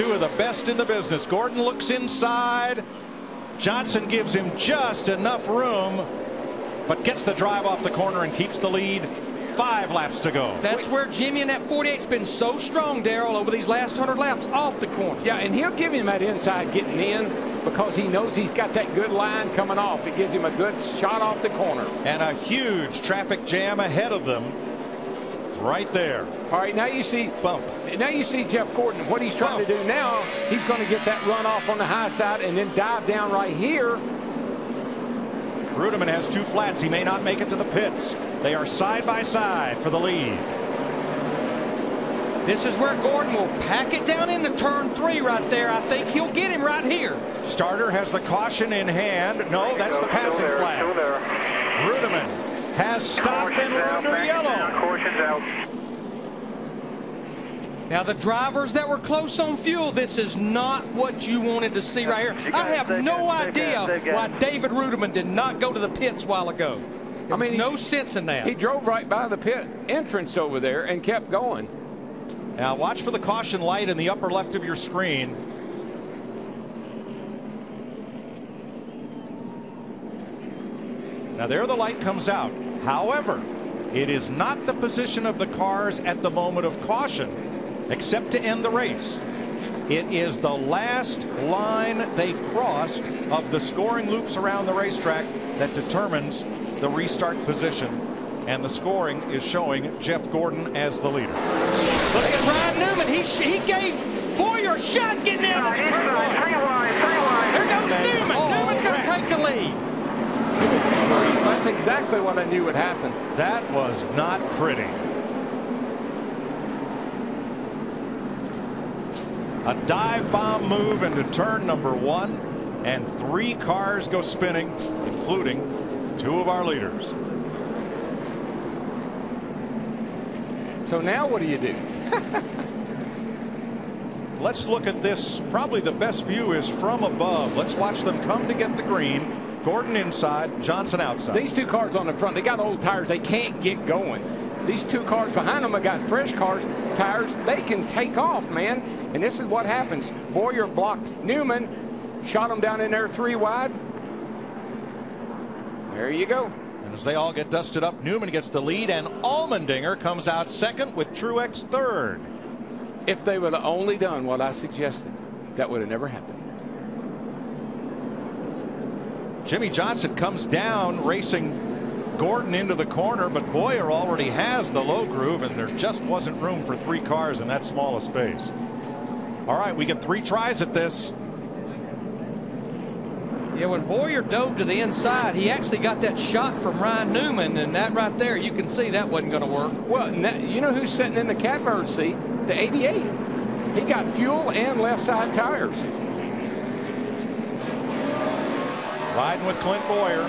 Two of the best in the business. Gordon looks inside. Johnson gives him just enough room, but gets the drive off the corner and keeps the lead. Five laps to go. That's where Jimmie in that 48's been so strong, Darrell, over these last 100 laps off the corner. Yeah, and he'll give him that inside getting in because he knows he's got that good line coming off. It gives him a good shot off the corner. And a huge traffic jam ahead of them right there. All right, now you see bump. Now you see Jeff Gordon. What he's trying bump. to do now, he's going to get that run off on the high side and then dive down right here. Reutimann has two flats. He may not make it to the pits. They are side by side for the lead. This is where Gordon will pack it down into turn three right there. I think he'll get him right here. Starter has the caution in hand. No, that's the passing flag. Reutimann has stopped and we're under yellow. Caution's out. Now, the drivers that were close on fuel, this is not what you wanted to see right here. I have no idea why David Reutimann did not go to the pits a while ago. I mean, no sense in that. He drove right by the pit entrance over there and kept going. Now, watch for the caution light in the upper left of your screen. Now, there the light comes out. However, it is not the position of the cars at the moment of caution except to end the race. It is the last line they crossed of the scoring loops around the racetrack that determines the restart position. And the scoring is showing Jeff Gordon as the leader. Look at Ryan Newman. He, he gave Bowyer a shot getting down to the turn line. There goes Newman. Newman's going to take the lead. That's exactly what I knew would happen. That was not pretty. A dive bomb move into turn number one, and three cars go spinning, including two of our leaders. So now what do you do? Let's look at this. Probably the best view is from above. Let's watch them come to get the green. Gordon inside, Johnson outside. These two cars on the front, they got old tires. They can't get going. These two cars behind them have got fresh cars, tires. They can take off, man. And this is what happens. Bowyer blocks Newman, shot him down in there three wide. There you go. And as they all get dusted up, Newman gets the lead, and Allmendinger comes out second with Truex third. If they would have only done what I suggested, that would have never happened. Jimmie Johnson comes down racing Gordon into the corner, but Bowyer already has the low groove, and there just wasn't room for three cars in that small a space. All right, we get three tries at this. Yeah, when Bowyer dove to the inside, he actually got that shot from Ryan Newman, and that right there, you can see that wasn't going to work. Well, you know who's sitting in the catbird seat? The 88. He got fuel and left side tires. Riding with Clint Bowyer.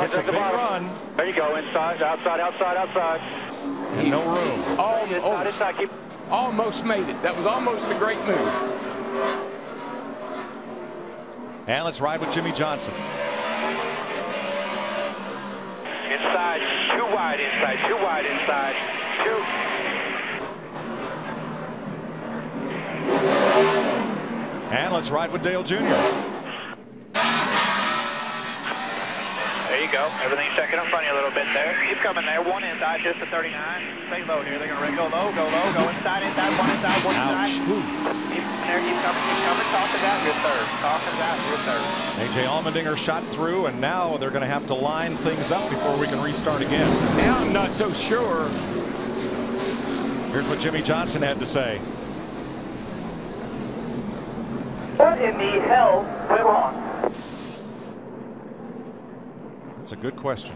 It's a big run. There you go. Inside, outside, outside, outside. And no room. Almost, inside, inside. Keep... almost made it. That was almost a great move. And let's ride with Jimmie Johnson. Inside, too wide inside, too wide inside, too. And let's ride with Dale Jr. There you go. Everything's checking up front you a little bit there. Keep coming there. One inside, just to 39. Stay low here. They're going to go low, go low, go inside, inside, one inside, one Ouch. inside. Keep there, keep coming, keep coming. Caution's out, your third. Caution's out, your third. A.J. Allmendinger shot through, and now they're going to have to line things up before we can restart again. Now I'm not so sure. Here's what Jimmie Johnson had to say. What in the hell went wrong? That's a good question.